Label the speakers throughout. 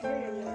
Speaker 1: 我也要。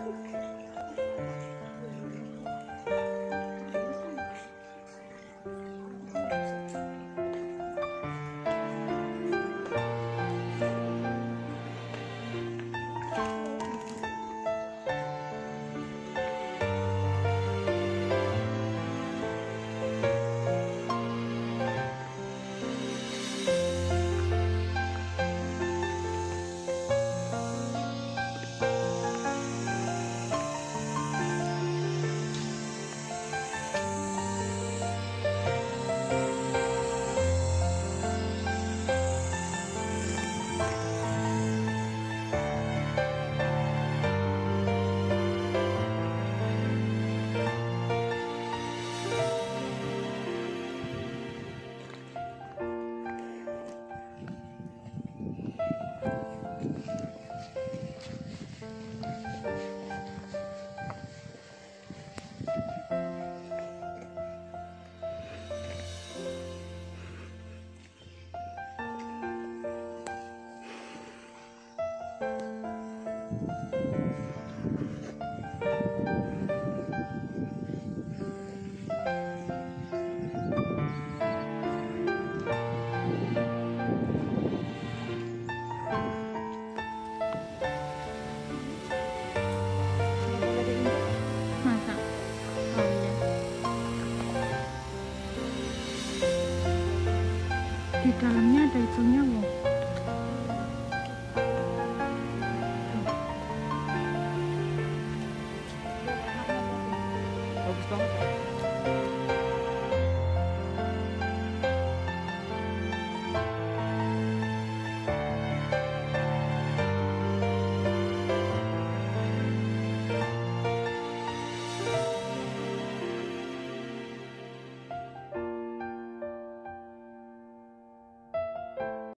Speaker 1: Di dalamnya ada itunya loh